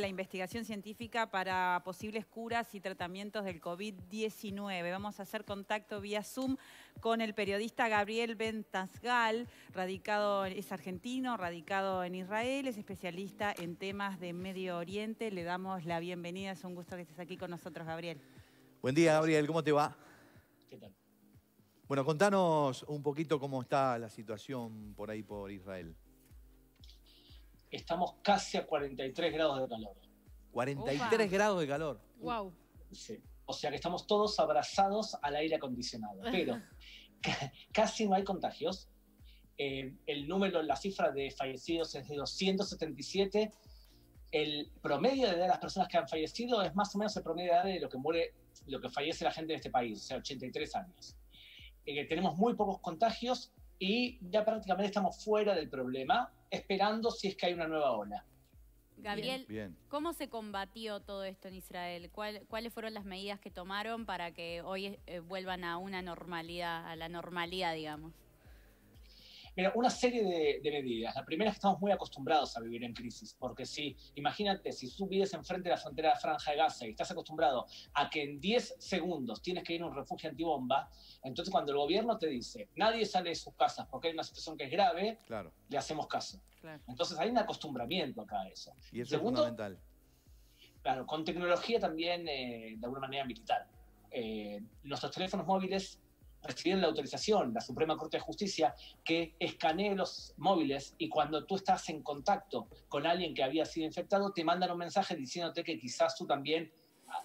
la investigación científica para posibles curas y tratamientos del COVID-19. Vamos a hacer contacto vía Zoom con el periodista Gabriel Bentasgal, radicado, es argentino, radicado en Israel, es especialista en temas de Medio Oriente. Le damos la bienvenida, es un gusto que estés aquí con nosotros, Gabriel. Buen día, Gabriel, ¿cómo te va? ¿Qué tal? Bueno, contanos un poquito cómo está la situación por ahí por Israel estamos casi a 43 grados de calor. 43 grados de calor. Wow. Sí. O sea que estamos todos abrazados al aire acondicionado. Pero casi no hay contagios. Eh, el número, la cifra de fallecidos es de 277. El promedio de edad de las personas que han fallecido es más o menos el promedio de edad de lo que muere, lo que fallece la gente de este país, o sea, 83 años. Eh, tenemos muy pocos contagios y ya prácticamente estamos fuera del problema, esperando si es que hay una nueva ola. Gabriel, ¿cómo se combatió todo esto en Israel? ¿Cuáles fueron las medidas que tomaron para que hoy eh, vuelvan a una normalidad, a la normalidad, digamos? Mira, una serie de, medidas. La primera es que estamos muy acostumbrados a vivir en crisis, porque si, imagínate, si tú vives enfrente de la frontera de Franja de Gaza y estás acostumbrado a que en 10 segundos tienes que ir a un refugio antibomba, entonces cuando el gobierno te dice, nadie sale de sus casas porque hay una situación que es grave, claro. le hacemos caso. Entonces hay un acostumbramiento acá a eso. Y eso es fundamental. Claro, con tecnología también eh, de alguna manera militar. Eh, nuestros teléfonos móviles recibieron la autorización, la Suprema Corte de Justicia, que escanee los móviles y cuando tú estás en contacto con alguien que había sido infectado, te mandan un mensaje diciéndote que quizás tú también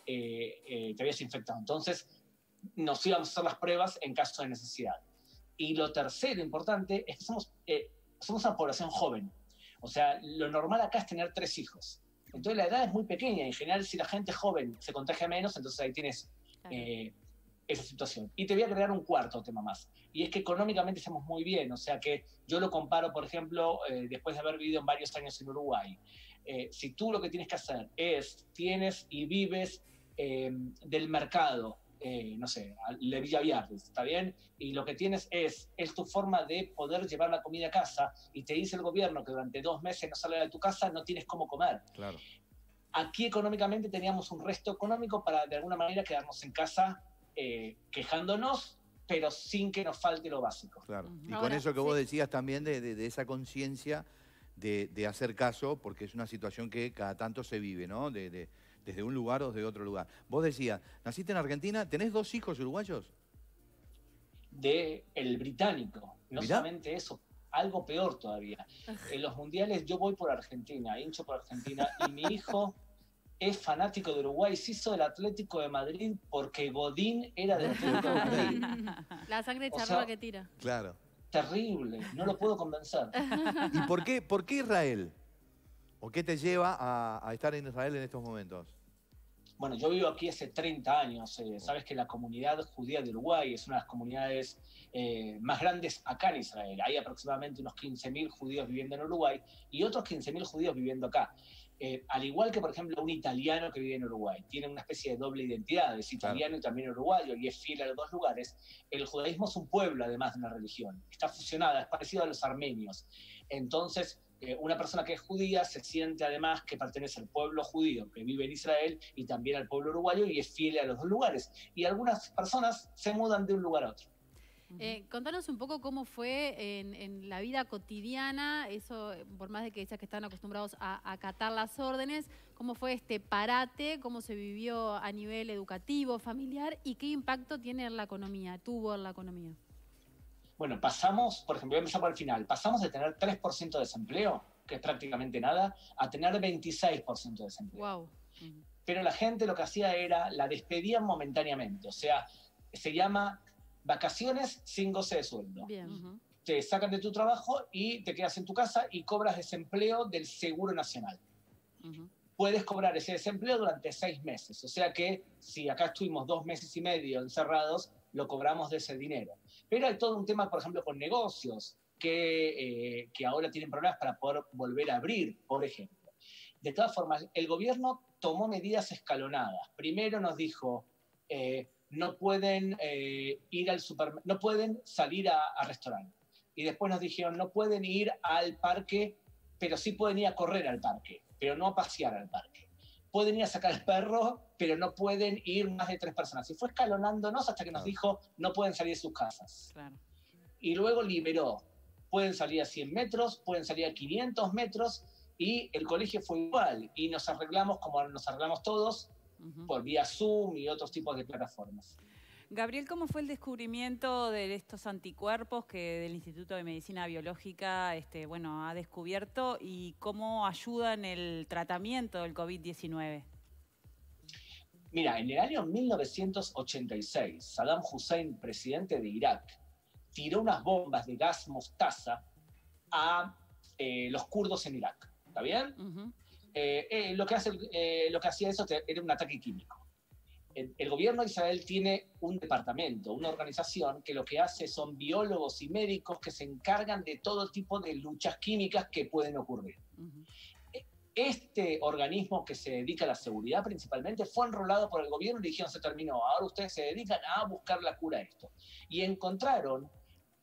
eh, eh, te habías infectado. Entonces, nos íbamos a hacer las pruebas en caso de necesidad. Y lo tercero importante es que somos, eh, somos una población joven. O sea, lo normal acá es tener tres hijos. Entonces la edad es muy pequeña. En general, si la gente joven se contagia menos, entonces ahí tienes esa situación. Y te voy a agregar un cuarto tema más, y es que económicamente estamos muy bien, o sea que yo lo comparo, por ejemplo, eh, después de haber vivido en varios años en Uruguay. Eh, si tú lo que tienes que hacer es, tienes y vives eh, del mercado, no sé, Le Villa Viernes, ¿está bien? Y lo que tienes es, es tu forma de poder llevar la comida a casa y te dice el gobierno que durante dos meses no sale de tu casa, no tienes cómo comer. Claro. Aquí económicamente teníamos un resto económico para de alguna manera quedarnos en casa eh, quejándonos, pero sin que nos falte lo básico. Claro. Y con eso que vos decías también de, esa conciencia de, hacer caso, porque es una situación que cada tanto se vive, ¿no? De, desde un lugar o desde otro lugar. Vos decías, naciste en Argentina, ¿tenés dos hijos uruguayos? De el británico. No solamente eso, algo peor todavía. En los mundiales yo voy por Argentina, hincho por Argentina, y mi hijo es fanático de Uruguay, se hizo del Atlético de Madrid porque Godín era del Atlético de Madrid. La sangre charrúa que tira. Claro. Terrible, no lo puedo convencer. ¿Y por qué, por qué Israel? ¿O qué te lleva a, estar en Israel en estos momentos? Bueno, yo vivo aquí hace 30 años. Eh, sabes que la comunidad judía de Uruguay es una de las comunidades eh, más grandes acá en Israel. Hay aproximadamente unos 15.000 judíos viviendo en Uruguay y otros 15.000 judíos viviendo acá. Eh, al igual que, por ejemplo, un italiano que vive en Uruguay, tiene una especie de doble identidad, es italiano y también uruguayo, y es fiel a los dos lugares, el judaísmo es un pueblo, además de una religión, está fusionada, es parecido a los armenios. Entonces, eh, una persona que es judía se siente además que pertenece al pueblo judío que vive en Israel y también al pueblo uruguayo y es fiel a los dos lugares. Y algunas personas se mudan de un lugar a otro. Eh, contanos un poco cómo fue en, la vida cotidiana, eso, por más de que decías que están acostumbrados a acatar las órdenes, cómo fue este parate, cómo se vivió a nivel educativo, familiar y qué impacto tiene en la economía, tuvo en la economía. Bueno, pasamos, por ejemplo, voy a empezar por el final, pasamos de tener 3% de desempleo, que es prácticamente nada, a tener 26% de desempleo. Wow. Pero la gente lo que hacía era, la despedían momentáneamente, o sea, se llama vacaciones sin goce de sueldo. Te sacan de tu trabajo y te quedas en tu casa y cobras desempleo del Seguro Nacional. Puedes cobrar ese desempleo durante seis meses. O sea que si acá estuvimos dos meses y medio encerrados, lo cobramos de ese dinero. Pero hay todo un tema, por ejemplo, con negocios que, eh, que ahora tienen problemas para poder volver a abrir, por ejemplo. De todas formas, el gobierno tomó medidas escalonadas. Primero nos dijo, eh, no pueden eh, ir al supermercado, no pueden salir a, a restaurantes. Y después nos dijeron, no pueden ir al parque, pero sí pueden ir a correr al parque. pero no a pasear al parque. Pueden ir a sacar al perro, pero no pueden ir más de tres personas. Y fue escalonándonos hasta que nos dijo, no pueden salir de sus casas. Y luego liberó. Pueden salir a 100 metros, pueden salir a 500 metros, y el colegio fue igual. Y nos arreglamos como nos arreglamos todos, por vía Zoom y otros tipos de plataformas. Gabriel, ¿cómo fue el descubrimiento de estos anticuerpos que el Instituto de Medicina Biológica este, bueno, ha descubierto y cómo ayudan en el tratamiento del COVID-19? Mira, en el año 1986, Saddam Hussein, presidente de Irak, tiró unas bombas de gas mostaza a eh, los kurdos en Irak. ¿Está bien? Eh, eh, lo, que hace, lo que hacía eso era un ataque químico el, gobierno de Israel tiene un departamento, una organización que lo que hace son biólogos y médicos que se encargan de todo tipo de luchas químicas que pueden ocurrir. Este organismo que se dedica a la seguridad principalmente fue enrolado por el gobierno y dijeron se terminó, ahora ustedes se dedican a buscar la cura a esto. Y encontraron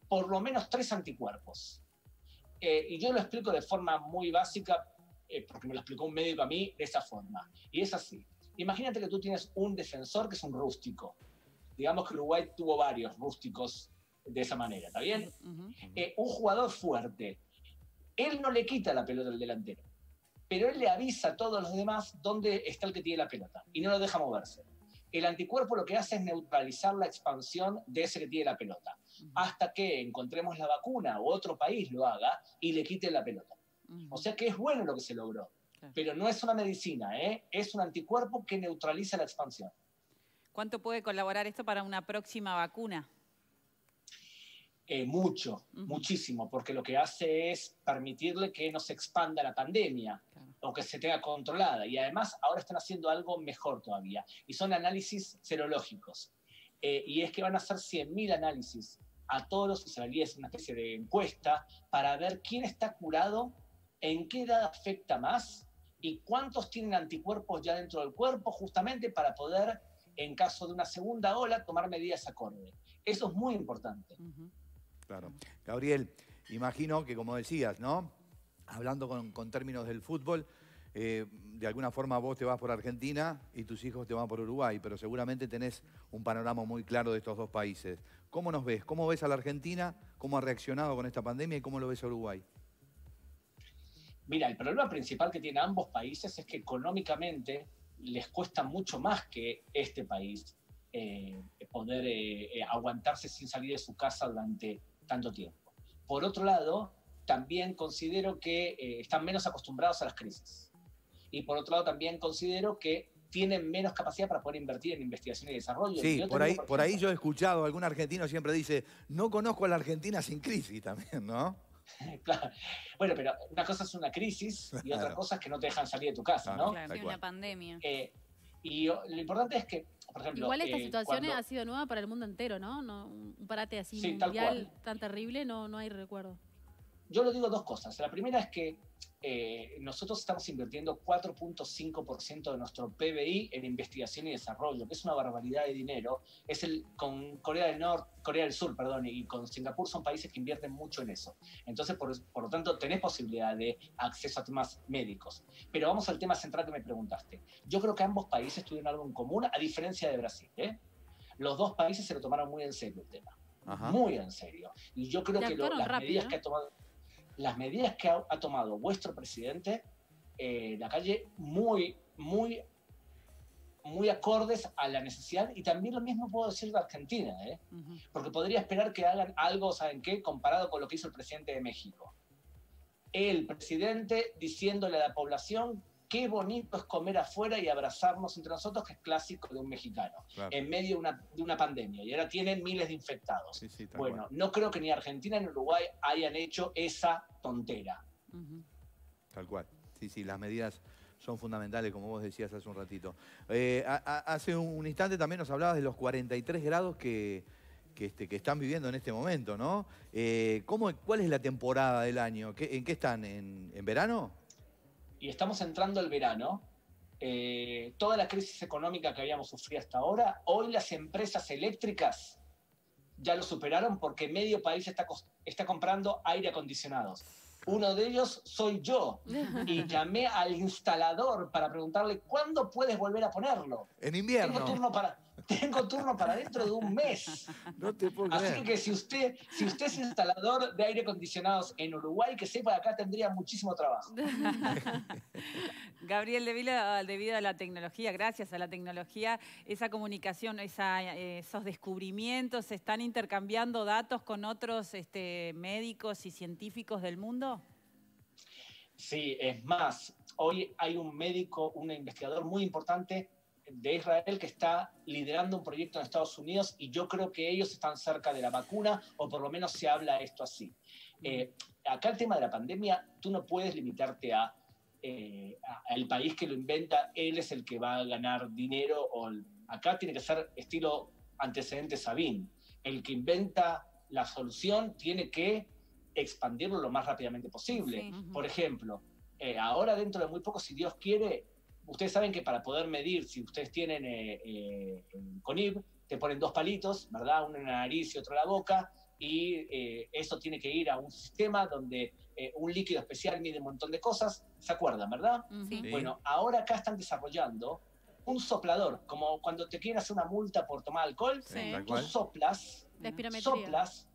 por lo menos tres anticuerpos. Eh, y yo lo explico de forma muy básica, eh, porque me lo explicó un médico a mí de esa forma. Y es así. Imagínate que tú tienes un defensor que es un rústico. Digamos que Uruguay tuvo varios rústicos de esa manera, ¿está bien? Eh, un jugador fuerte. Él no le quita la pelota al delantero, pero él le avisa a todos los demás dónde está el que tiene la pelota y no lo deja moverse. El anticuerpo lo que hace es neutralizar la expansión de ese que tiene la pelota, hasta que encontremos la vacuna o otro país lo haga y le quite la pelota. O sea que es bueno lo que se logró. Pero no es una medicina, ¿eh? es un anticuerpo que neutraliza la expansión. ¿Cuánto puede colaborar esto para una próxima vacuna? Eh, mucho, muchísimo, porque lo que hace es permitirle que no se expanda la pandemia o que se tenga controlada. Y además ahora están haciendo algo mejor todavía, y son análisis serológicos. Eh, y es que van a hacer 100.000 análisis a todos los israelíes, una especie de encuesta, para ver quién está curado, en qué edad afecta más y cuántos tienen anticuerpos ya dentro del cuerpo, justamente para poder, en caso de una segunda ola, tomar medidas acorde. Eso es muy importante. Claro. Gabriel, imagino que como decías, ¿no? Hablando con, términos del fútbol, eh, de alguna forma vos te vas por Argentina y tus hijos te van por Uruguay, pero seguramente tenés un panorama muy claro de estos dos países. ¿Cómo nos ves? ¿Cómo ves a la Argentina? ¿Cómo ha reaccionado con esta pandemia y cómo lo ves a Uruguay? Mira, el problema principal que tienen ambos países es que económicamente les cuesta mucho más que este país eh, poder eh, eh, aguantarse sin salir de su casa durante tanto tiempo. Por otro lado, también considero que están menos acostumbrados a las crisis. Y por otro lado, también considero que tienen menos capacidad para poder invertir en investigación y desarrollo. Sí, por ahí, por ahí yo he escuchado, algún argentino siempre dice, no conozco a la Argentina sin crisis también, ¿no? Bueno, pero una cosa es una crisis y otra cosa es que no te dejan salir de tu casa, ¿no? Claro, una pandemia. Eh, y lo importante es que, por ejemplo... Igual esta eh, situación ha sido nueva para el mundo entero, ¿no? no un parate así mundial tan terrible, no, no hay recuerdo. Yo lo digo dos cosas. La primera es que eh, nosotros estamos invirtiendo 4.5% de nuestro PBI en investigación y desarrollo, que es una barbaridad de dinero. Es el, con Corea del Norte, Corea del Sur, perdón, y con Singapur son países que invierten mucho en eso. Entonces, por, lo tanto, tenés posibilidad de acceso a temas médicos. Pero vamos al tema central que me preguntaste. Yo creo que ambos países tuvieron algo en común, a diferencia de Brasil. ¿eh? Los dos países se lo tomaron muy en serio el tema. Muy en serio. Y yo creo que las medidas que ha tomado las medidas que ha, tomado vuestro presidente, eh, la calle, muy, muy, muy acordes a la necesidad, y también lo mismo puedo decir de Argentina, ¿eh? porque podría esperar que hagan algo, ¿saben qué?, comparado con lo que hizo el presidente de México. El presidente diciéndole a la población qué bonito es comer afuera y abrazarnos entre nosotros, que es clásico de un mexicano, en medio de una, pandemia. Y ahora tienen miles de infectados. bueno, no creo que ni Argentina ni Uruguay hayan hecho esa tontera. Tal cual. Sí, sí, las medidas son fundamentales, como vos decías hace un ratito. Eh, hace un instante también nos hablabas de los 43 grados que, este, que están viviendo en este momento, ¿no? Eh, ¿cómo, ¿Cuál es la temporada del año? ¿En qué están? ¿En, en verano? Y estamos entrando el verano, eh, toda la crisis económica que habíamos sufrido hasta ahora, hoy las empresas eléctricas ya lo superaron porque medio país está, está comprando aire acondicionados. Uno de ellos soy yo. Y llamé al instalador para preguntarle cuándo puedes volver a ponerlo. En invierno. Tengo turno para, tengo turno para dentro de un mes. No te puedo Así que si usted, si usted es instalador de aire acondicionados en Uruguay, que sepa que acá tendría muchísimo trabajo. Gabriel, debido a, la tecnología, gracias a la tecnología, esa comunicación, esos descubrimientos, ¿se están intercambiando datos con otros este, médicos y científicos del mundo? Sí, es más, hoy hay un médico, un investigador muy importante de Israel que está liderando un proyecto en Estados Unidos y yo creo que ellos están cerca de la vacuna o por lo menos se habla esto así. Eh, acá el tema de la pandemia, tú no puedes limitarte a, eh, el país que lo inventa, él es el que va a ganar dinero o acá tiene que ser estilo antecedente Sabin. El que inventa la solución tiene que expandirlo lo más rápidamente posible. Por ejemplo, eh, ahora dentro de muy poco, si Dios quiere, ustedes saben que para poder medir, si ustedes tienen eh, eh CONIB, te ponen dos palitos, ¿verdad? Uno en la nariz y otro en la boca, y eh, eso tiene que ir a un sistema donde eh, un líquido especial mide un montón de cosas, ¿se acuerdan, verdad? Bueno, ahora acá están desarrollando un soplador, como cuando te quieren hacer una multa por tomar alcohol, tú soplas, soplas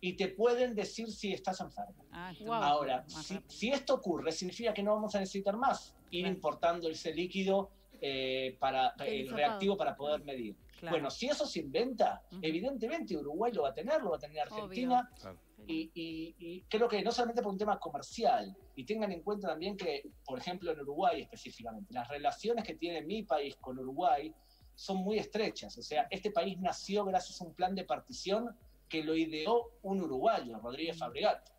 y te pueden decir si estás enfermo. Ah, ahora, si, si, esto ocurre, significa que no vamos a necesitar más ir importando ese líquido eh, para el reactivo para poder medir. Bueno, si eso se inventa, evidentemente Uruguay lo va a tener, lo va a tener Argentina. Y, creo que no solamente por un tema comercial, y tengan en cuenta también que, por ejemplo, en Uruguay específicamente, las relaciones que tiene mi país con Uruguay son muy estrechas. O sea, este país nació gracias a un plan de partición que lo ideó un uruguayo, Rodríguez Fabregat.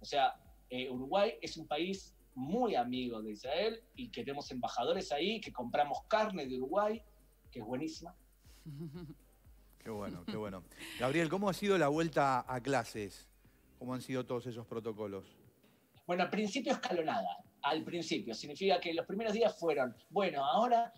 O sea, eh, Uruguay es un país muy amigo de Israel y que tenemos embajadores ahí, que compramos carne de Uruguay, que es buenísima. Qué bueno, qué bueno. Gabriel, ¿cómo ha sido la vuelta a clases? ¿Cómo han sido todos esos protocolos? Bueno, al principio escalonada, al principio. Significa que los primeros días fueron, bueno, ahora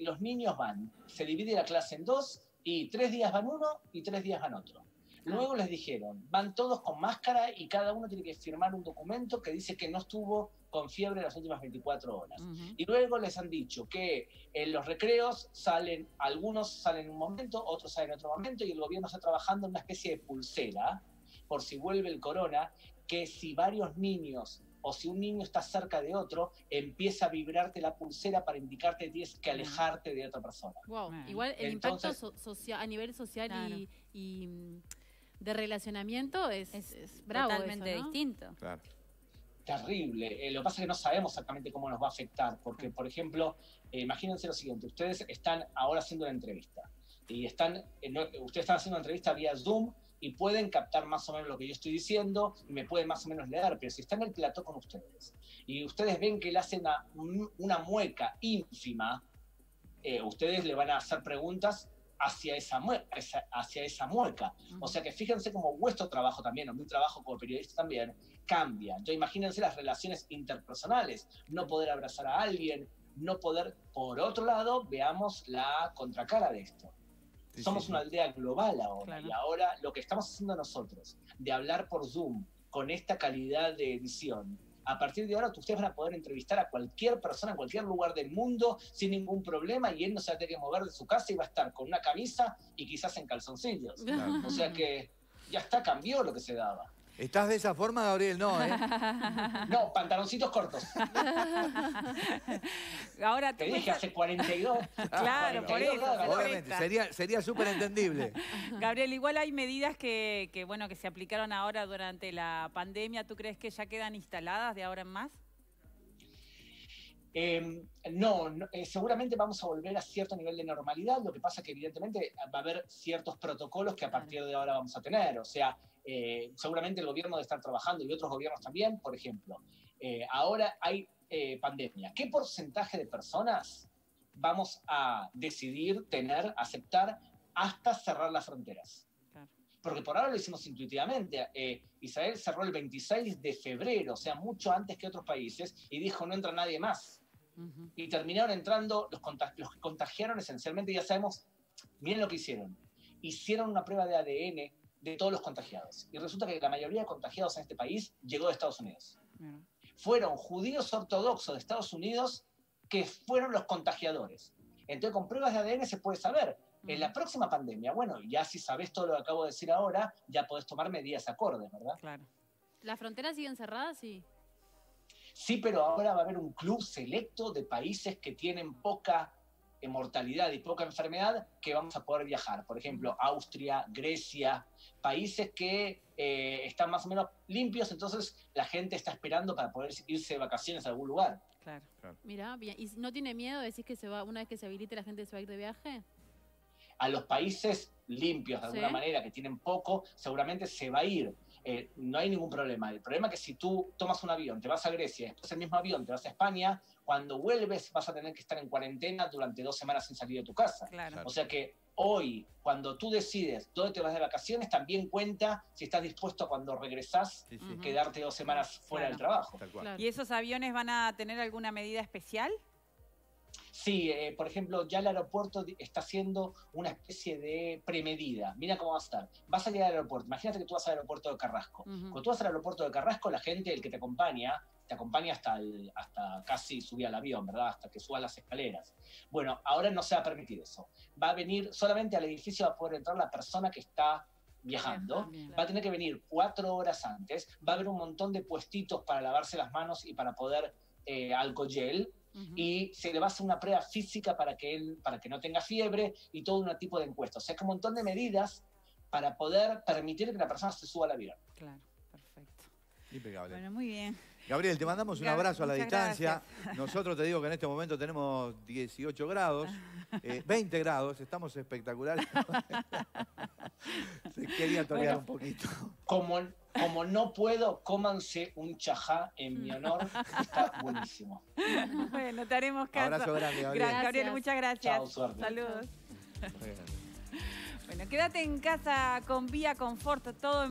los niños van, se divide la clase en dos y tres días van uno y tres días van otro. Luego les dijeron, van todos con máscara y cada uno tiene que firmar un documento que dice que no estuvo con fiebre las últimas 24 horas. Y luego les han dicho que en los recreos salen, algunos salen en un momento, otros salen en otro momento, y el gobierno está trabajando en una especie de pulsera, por si vuelve el corona, que si varios niños o si un niño está cerca de otro, empieza a vibrarte la pulsera para indicarte que tienes que alejarte de otra persona. Wow. Igual el impacto a nivel social y, mm, de relacionamiento es, es, totalmente distinto. Claro. Terrible. Eh, lo que pasa es que no sabemos exactamente cómo nos va a afectar, porque, por ejemplo, eh, imagínense lo siguiente, ustedes están ahora haciendo una entrevista y están, eh, ustedes están haciendo una entrevista vía Zoom y pueden captar más o menos lo que yo estoy diciendo y me pueden más o menos leer, pero si están en el plató con ustedes y ustedes ven que le hacen una, mueca ínfima, ustedes le van a hacer preguntas hacia esa, hacia esa mueca. O sea que fíjense como vuestro trabajo también, o mi trabajo como periodista también, cambia. Entonces imagínense las relaciones interpersonales, no poder abrazar a alguien, no poder... Por otro lado, veamos la contracara de esto. Somos una aldea global ahora y ahora lo que estamos haciendo nosotros, de hablar por Zoom con esta calidad de edición, a partir de ahora ustedes van a poder entrevistar a cualquier persona en cualquier lugar del mundo sin ningún problema y él no se va a tener que mover de su casa y va a estar con una camisa y quizás en calzoncillos. O sea que ya está, cambió lo que se daba. ¿Estás de esa forma, Gabriel? No, ¿eh? No, pantaloncitos cortos. Ahora te dije hace 42. Claro, por eso. Obviamente, sería, sería súper entendible. Gabriel, igual hay medidas que, que, bueno, que se aplicaron ahora durante la pandemia. ¿Tú crees que ya quedan instaladas de ahora en más? Em, no, eh, seguramente vamos a volver a cierto nivel de normalidad. Lo que pasa es que evidentemente va a haber ciertos protocolos que a partir de ahora vamos a tener. O sea, eh, seguramente el gobierno debe estar trabajando y otros gobiernos también, por ejemplo. Eh, ahora hay eh, pandemia. ¿Qué porcentaje de personas vamos a decidir tener, aceptar hasta cerrar las fronteras? Porque por ahora lo hicimos intuitivamente. Israel cerró el 26 de febrero, o sea, mucho antes que otros países, y dijo no entra nadie más. Y terminaron entrando los, los que contagiaron esencialmente, ya sabemos, miren lo que hicieron. Hicieron una prueba de ADN de todos los contagiados. Y resulta que la mayoría de contagiados en este país llegó de Estados Unidos. Fueron judíos ortodoxos de Estados Unidos que fueron los contagiadores. Entonces, con pruebas de ADN se puede saber. En la próxima pandemia, bueno, ya si sabes todo lo que acabo de decir ahora, ya podés tomar medidas acordes, ¿verdad? Claro. ¿Las fronteras siguen cerradas? Sí. Sí, pero ahora va a haber un club selecto de países que tienen poca mortalidad y poca enfermedad que vamos a poder viajar. Por ejemplo, Austria, Grecia, países que eh, están más o menos limpios, entonces la gente está esperando para poder irse de vacaciones a algún lugar. Claro. Mira, bien. ¿Y no tiene miedo? ¿Decís que se va, una vez que se habilite la gente se va a ir de viaje? A los países limpios de alguna manera, que tienen poco, seguramente se va a ir. Eh, no hay ningún problema. El problema es que si tú tomas un avión, te vas a Grecia, después el mismo avión te vas a España, cuando vuelves vas a tener que estar en cuarentena durante dos semanas sin salir de tu casa. O sea que hoy, cuando tú decides dónde te vas de vacaciones, también cuenta si estás dispuesto cuando regresás quedarte dos semanas fuera del trabajo. ¿Y esos aviones van a tener alguna medida especial? Sí, eh, por ejemplo, ya el aeropuerto está haciendo una especie de premedida. Mira cómo va a estar. Vas a llegar al aeropuerto. Imagínate que tú vas al aeropuerto de Carrasco. Cuando tú vas al aeropuerto de Carrasco, la gente, el que te acompaña, te acompaña hasta, hasta casi subir al avión, ¿verdad? Hasta que subas las escaleras. Bueno, ahora no se va a permitir eso. Va a venir solamente al edificio, va a poder entrar la persona que está viajando, va a tener que venir cuatro horas antes, va a haber un montón de puestitos para lavarse las manos y para poder eh, alcohol gel, y se le va a hacer una prueba física para que él, para que no tenga fiebre y todo un tipo de encuesta. O sea, que un montón de medidas para poder permitir que la persona se suba al avión. Claro, perfecto. Impecable. Bueno, muy bien. Gabriel, te mandamos un abrazo a la distancia. Nosotros te digo que en este momento tenemos 18 grados, 20 eh, grados, estamos espectaculares. Se quería torear un poquito. Como, como no puedo, cómanse un chajá en mi honor, está buenísimo. Bueno, te haremos caso. Abrazo grande, Gabriel. Gabriel, muchas gracias. Chao, suerte. Saludos. Bueno, quédate en casa con Vía Confort, todo